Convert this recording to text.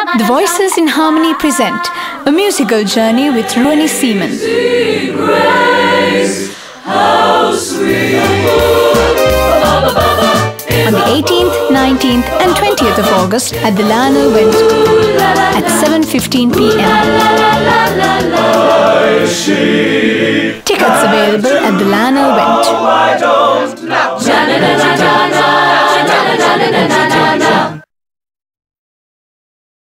The Voices in Harmony present a musical journey with Ruwani Seimon. On the 18th, 19th and 20th of August at the Lionel Wendt at 7.15 p.m. Tickets available at the Lionel Wendt.